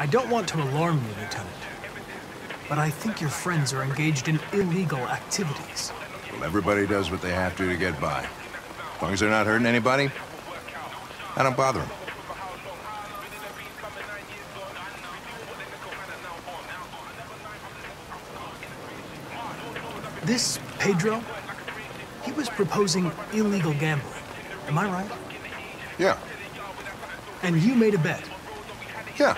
I don't want to alarm you, Lieutenant, but I think your friends are engaged in illegal activities. Well, everybody does what they have to to get by. As long as they're not hurting anybody, I don't bother them. This Pedro, he was proposing illegal gambling. Am I right? Yeah, And you made a bet. yeah.